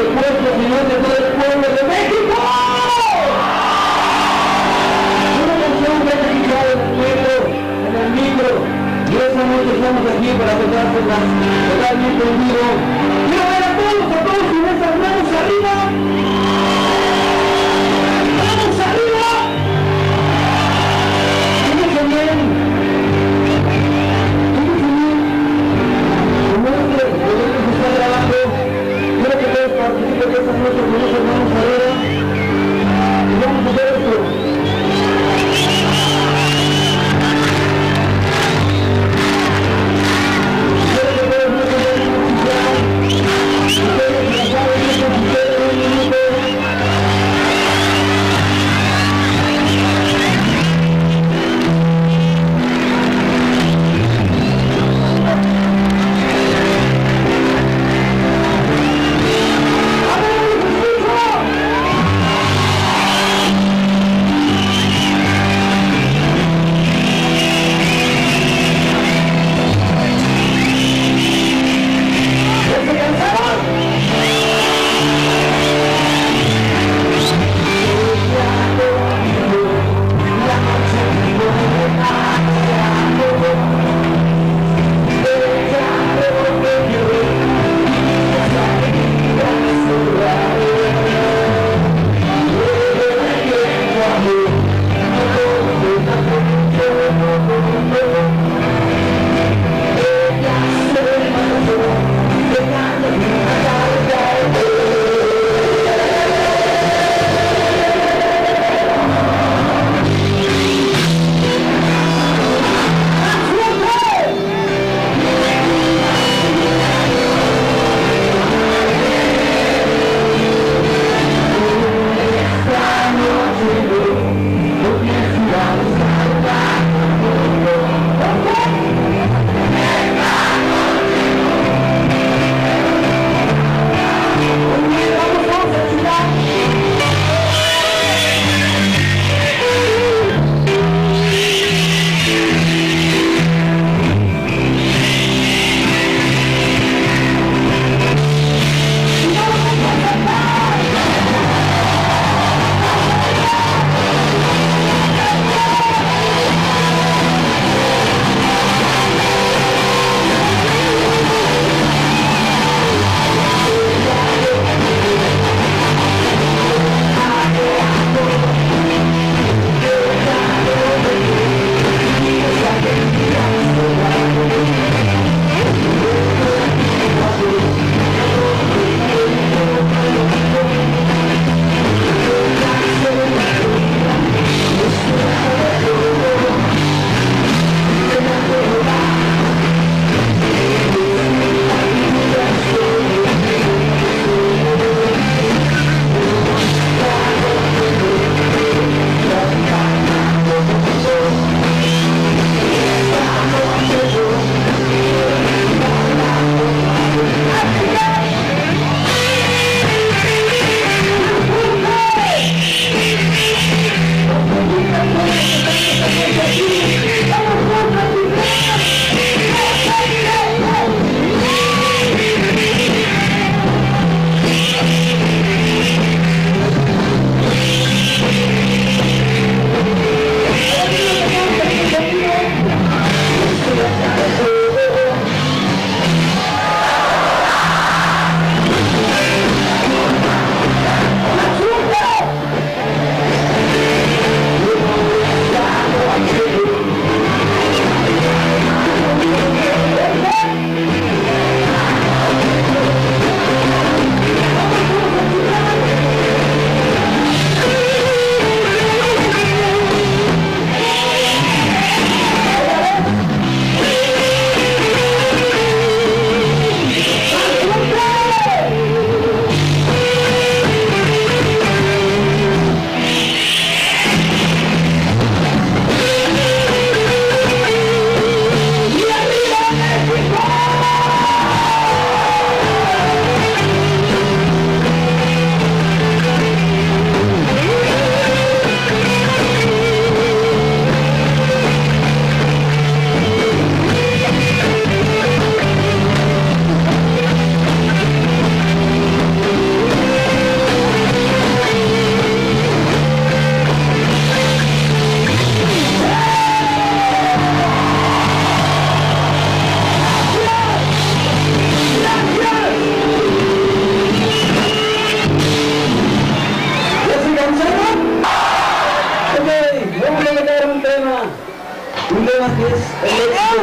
el cuerpo, Señor, de todo el pueblo de México. Una canción que has escuchado en el micro, en el micro. Y esa noche estamos aquí para tocárselas totalmente en vivo. Participen de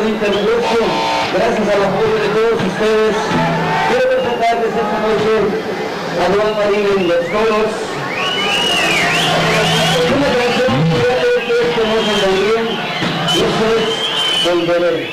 este negocio, gracias al apoyo de todos ustedes. Quiero presentarles esta noche a Juan Marín en los coros. Una canción que ustedes conocen también, y eso es Volveré.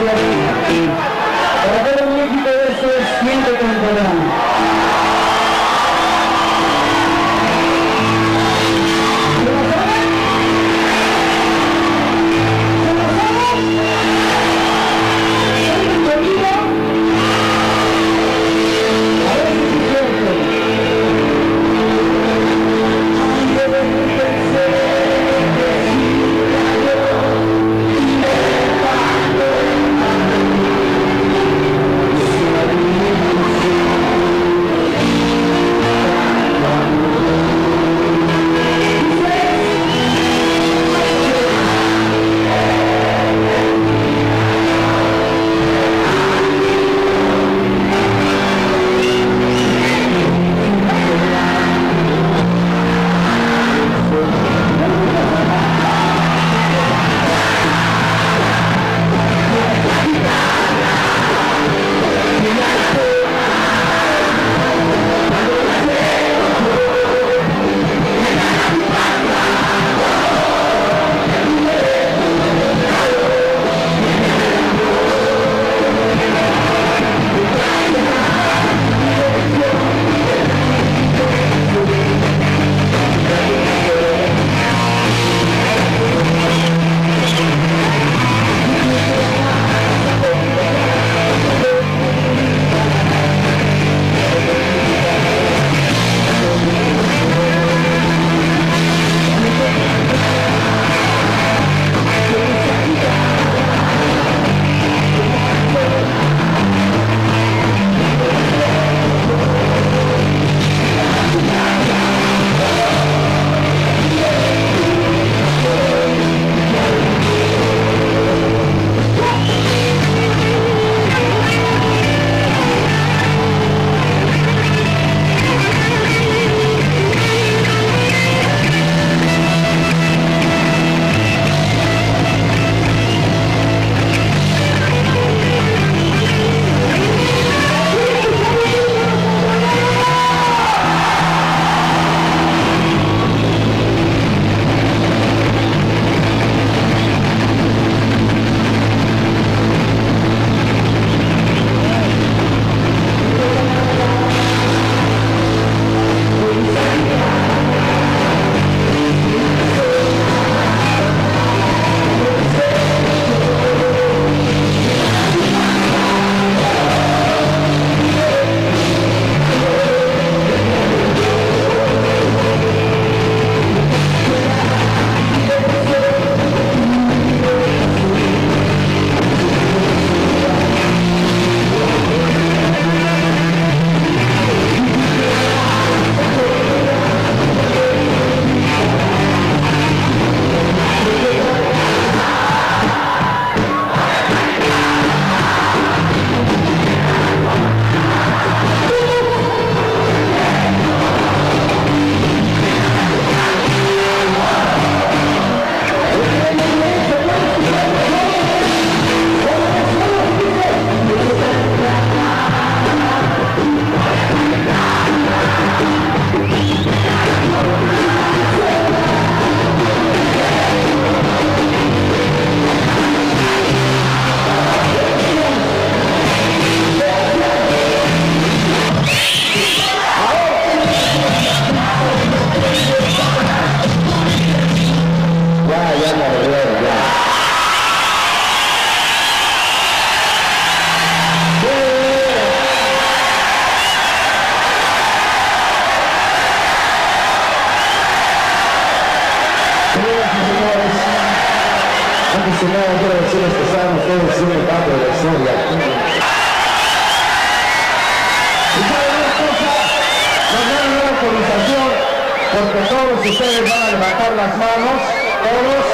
Gracias. ya me arregló, ya. Antes que nada quiero decirles que saben ustedes que me parte de la historia. Y saben una cosa, nos dan una autorización porque todos ustedes van a levantar las manos todos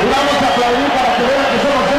y vamos a aplaudir para que vean que somos